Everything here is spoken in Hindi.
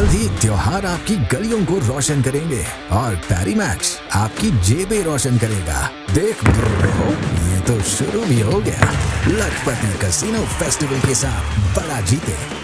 जल्द ही त्योहार आपकी गलियों को रोशन करेंगे और पैरी मैच आपकी जेबें रोशन करेगा। देख ब्रो, ये तो शुरू भी हो गया। लखपति कसिनो फेस्टिवल के साथ बड़ा जीते।